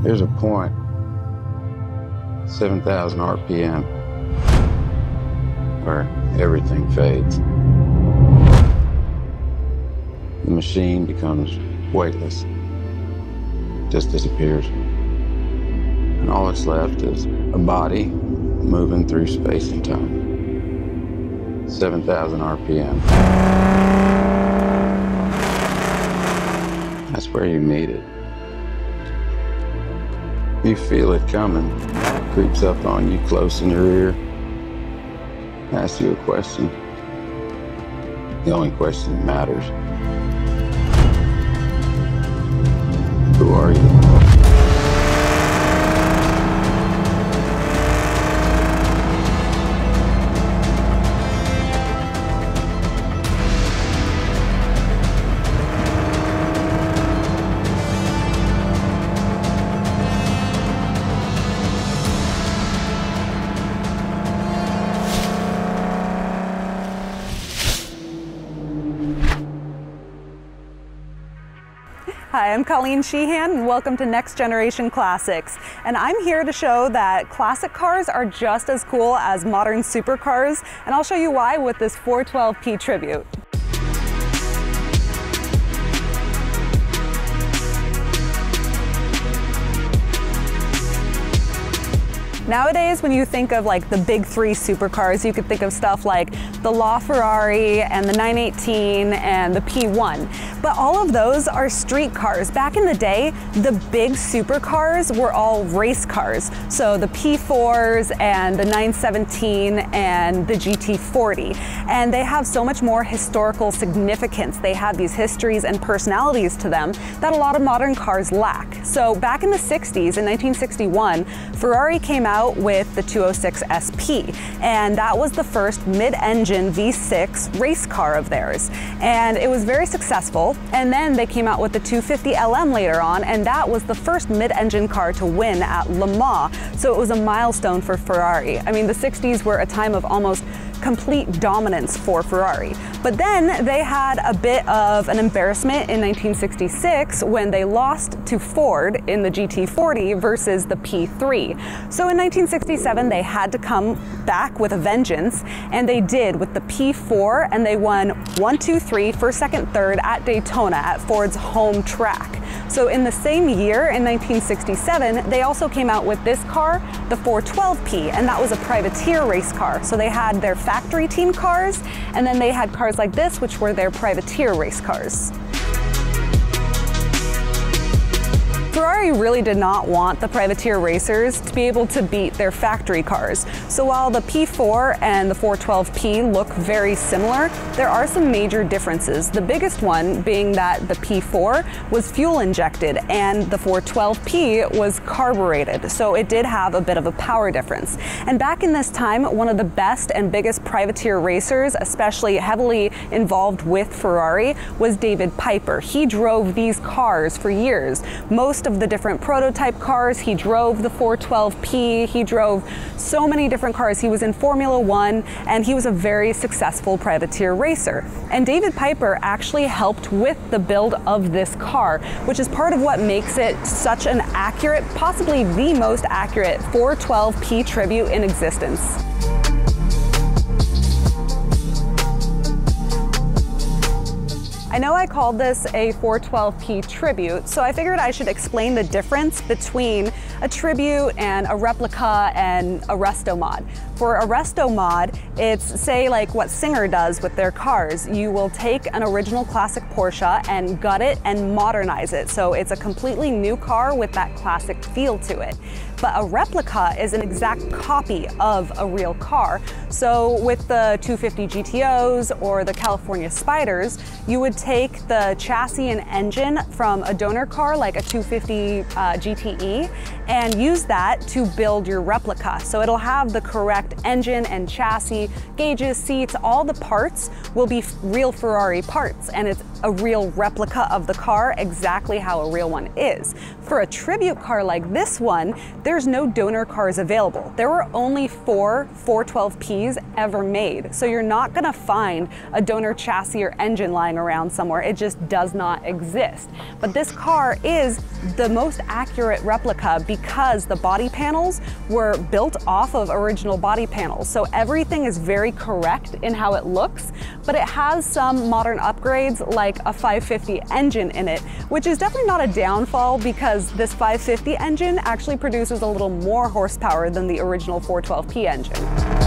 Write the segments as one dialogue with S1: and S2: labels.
S1: There's a point, 7,000 RPM, where everything fades. The machine becomes weightless, just disappears. And all that's left is a body moving through space and time. 7,000 RPM. That's where you meet it. You feel it coming, creeps up on you close in your ear, asks you a question. The only question that matters. Who are you?
S2: Hi, I'm Colleen Sheehan, and welcome to Next Generation Classics. And I'm here to show that classic cars are just as cool as modern supercars, and I'll show you why with this 412p tribute. Nowadays, when you think of like the big three supercars, you could think of stuff like the LaFerrari and the 918 and the P1. But all of those are street cars. Back in the day, the big supercars were all race cars. So the P4s and the 917 and the GT40. And they have so much more historical significance. They have these histories and personalities to them that a lot of modern cars lack. So back in the 60s, in 1961, Ferrari came out with the 206 SP, and that was the first mid-engine V6 race car of theirs. And it was very successful, and then they came out with the 250 LM later on, and that was the first mid-engine car to win at Le Mans. So it was a milestone for Ferrari. I mean, the 60s were a time of almost complete dominance for Ferrari. But then they had a bit of an embarrassment in 1966 when they lost to Ford in the GT40 versus the P3. So in 1967, they had to come back with a vengeance, and they did with the P4, and they won one, two, three, first, second, third at Daytona at Ford's home track. So in the same year, in 1967, they also came out with this car, the 412P, and that was a privateer race car. So they had their factory team cars, and then they had cars like this, which were their privateer race cars. Ferrari really did not want the privateer racers to be able to beat their factory cars. So while the P4 and the 412P look very similar, there are some major differences. The biggest one being that the P4 was fuel injected and the 412P was carbureted. So it did have a bit of a power difference. And back in this time, one of the best and biggest privateer racers, especially heavily involved with Ferrari, was David Piper. He drove these cars for years. Most of the different prototype cars. He drove the 412P. He drove so many different cars. He was in Formula One and he was a very successful privateer racer. And David Piper actually helped with the build of this car, which is part of what makes it such an accurate, possibly the most accurate 412P tribute in existence. I know I called this a 412p tribute, so I figured I should explain the difference between a tribute and a replica and a resto mod. For a resto mod, it's say like what Singer does with their cars. You will take an original classic Porsche and gut it and modernize it. So it's a completely new car with that classic feel to it. But a replica is an exact copy of a real car. So with the 250 GTOs or the California Spyders, you would take the chassis and engine from a donor car like a 250 uh, GTE and use that to build your replica. So it'll have the correct engine and chassis, gauges, seats, all the parts will be real Ferrari parts and it's a real replica of the car exactly how a real one is. For a tribute car like this one, there's no donor cars available. There were only four 412Ps ever made, so you're not gonna find a donor chassis or engine lying around somewhere. It just does not exist. But this car is the most accurate replica because the body panels were built off of original body panels. So everything is very correct in how it looks, but it has some modern upgrades like a 550 engine in it, which is definitely not a downfall because because this 550 engine actually produces a little more horsepower than the original 412P engine.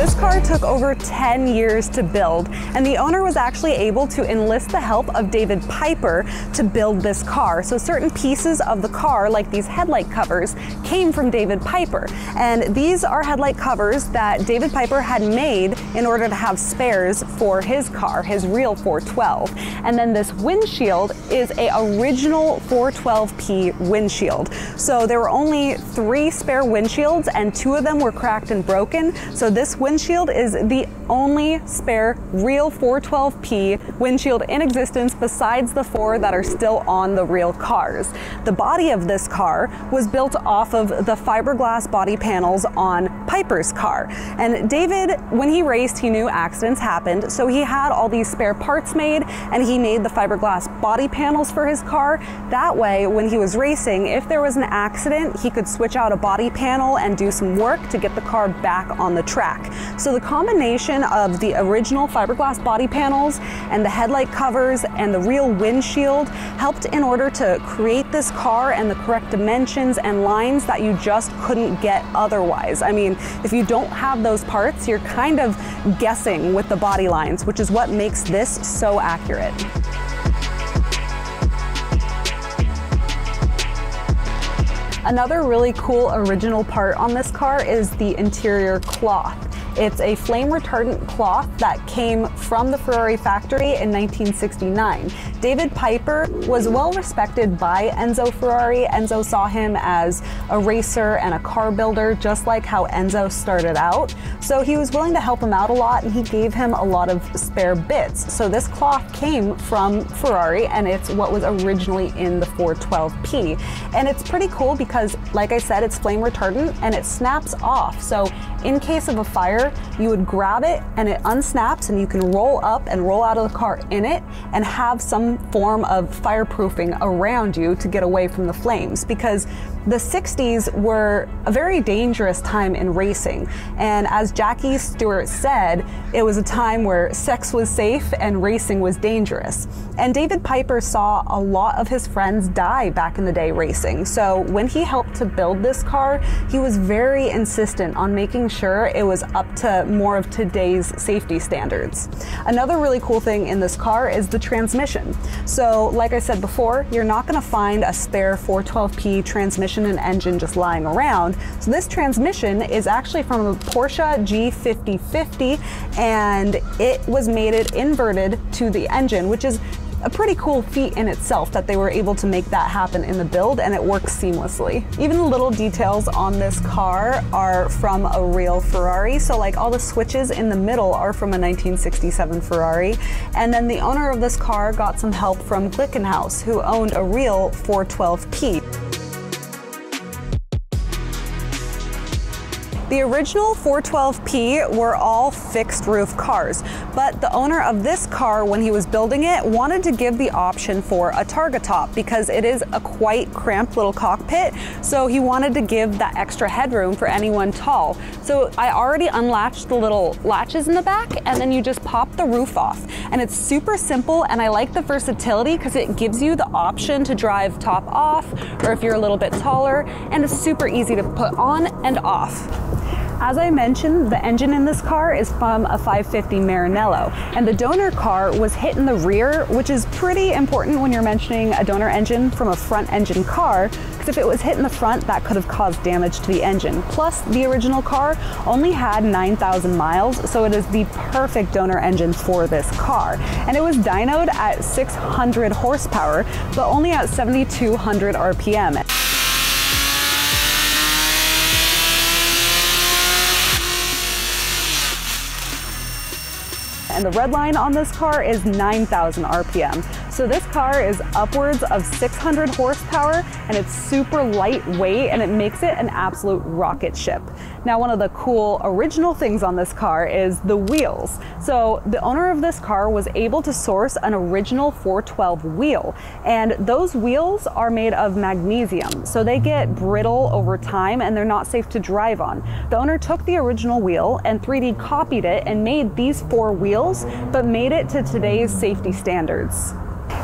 S2: This car took over 10 years to build, and the owner was actually able to enlist the help of David Piper to build this car. So certain pieces of the car, like these headlight covers, came from David Piper. And these are headlight covers that David Piper had made in order to have spares for his car, his real 412. And then this windshield is a original 412P windshield. So there were only three spare windshields and two of them were cracked and broken. So this windshield is the only spare real 412P windshield in existence besides the four that are still on the real cars. The body of this car was built off of the fiberglass body panels on Piper's car. And David, when he raced, he knew accidents happened, so he had all these spare parts made and he made the fiberglass body panels for his car. That way, when he was racing, if there was an accident, he could switch out a body panel and do some work to get the car back on the track. So the combination of the original fiberglass body panels and the headlight covers and the real windshield helped in order to create this car and the correct dimensions and lines that you just couldn't get otherwise. I mean, if you don't have those parts, you're kind of guessing with the body lines, which is what makes this so accurate. Another really cool original part on this car is the interior cloth. It's a flame retardant cloth that came from the Ferrari factory in 1969. David Piper was well respected by Enzo Ferrari. Enzo saw him as a racer and a car builder, just like how Enzo started out. So he was willing to help him out a lot and he gave him a lot of spare bits. So this cloth came from Ferrari and it's what was originally in the 412P. And it's pretty cool because, like I said, it's flame retardant and it snaps off. So in case of a fire, you would grab it and it unsnaps and you can roll up and roll out of the car in it and have some form of fireproofing around you to get away from the flames because the 60s were a very dangerous time in racing. And as Jackie Stewart said, it was a time where sex was safe and racing was dangerous. And David Piper saw a lot of his friends die back in the day racing. So when he helped to build this car, he was very insistent on making sure it was up to more of today's safety standards. Another really cool thing in this car is the transmission. So like I said before, you're not gonna find a spare 412P transmission and engine just lying around. So this transmission is actually from a Porsche G5050 and it was mated inverted to the engine, which is a pretty cool feat in itself that they were able to make that happen in the build and it works seamlessly. Even the little details on this car are from a real Ferrari. So like all the switches in the middle are from a 1967 Ferrari. And then the owner of this car got some help from Glickenhaus who owned a real 412P. The original 412P were all fixed roof cars, but the owner of this car, when he was building it, wanted to give the option for a targa top because it is a quite cramped little cockpit. So he wanted to give that extra headroom for anyone tall. So I already unlatched the little latches in the back and then you just pop the roof off. And it's super simple and I like the versatility because it gives you the option to drive top off or if you're a little bit taller and it's super easy to put on and off. As I mentioned, the engine in this car is from a 550 Maranello, and the donor car was hit in the rear, which is pretty important when you're mentioning a donor engine from a front engine car, because if it was hit in the front, that could have caused damage to the engine. Plus, the original car only had 9,000 miles, so it is the perfect donor engine for this car. And it was dynoed at 600 horsepower, but only at 7,200 RPM. And the red line on this car is 9,000 RPM. So this car is upwards of 600 horsepower and it's super lightweight and it makes it an absolute rocket ship. Now, one of the cool original things on this car is the wheels. So the owner of this car was able to source an original 412 wheel, and those wheels are made of magnesium. So they get brittle over time and they're not safe to drive on. The owner took the original wheel and 3D copied it and made these four wheels, but made it to today's safety standards.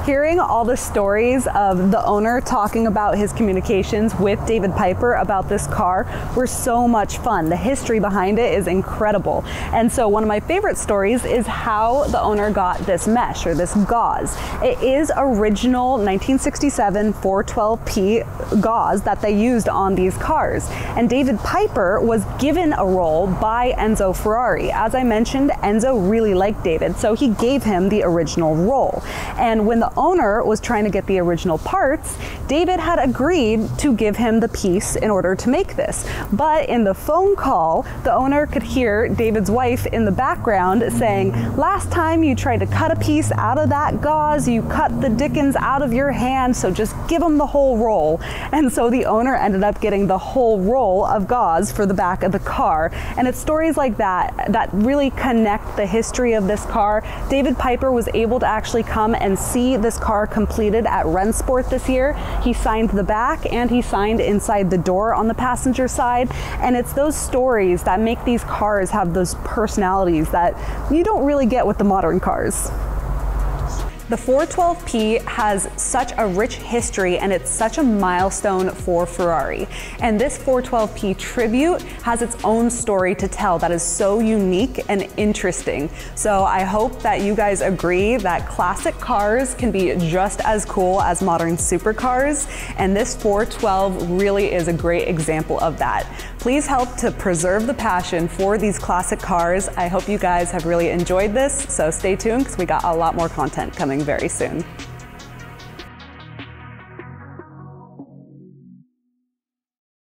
S2: Hearing all the stories of the owner talking about his communications with David Piper about this car were so much fun. The history behind it is incredible. And so one of my favorite stories is how the owner got this mesh or this gauze. It is original 1967 412P gauze that they used on these cars. And David Piper was given a roll by Enzo Ferrari. As I mentioned, Enzo really liked David, so he gave him the original roll. And when the owner was trying to get the original parts, David had agreed to give him the piece in order to make this. But in the phone call, the owner could hear David's wife in the background saying, Last time you tried to cut a piece out of that gauze, you cut the dickens out of your hand, so just give him the whole roll. And so the owner ended up getting the whole roll of gauze for the back of the car. And it's stories like that that really connect the history of this car. David Piper was able to actually come and see this car completed at Rennsport this year. He signed the back and he signed inside the door on the passenger side. And it's those stories that make these cars have those personalities that you don't really get with the modern cars. The 412P has such a rich history and it's such a milestone for Ferrari. And this 412P tribute has its own story to tell that is so unique and interesting. So I hope that you guys agree that classic cars can be just as cool as modern supercars. And this 412 really is a great example of that. Please help to preserve the passion for these classic cars. I hope you guys have really enjoyed this. So stay tuned because we got a lot more content coming very soon.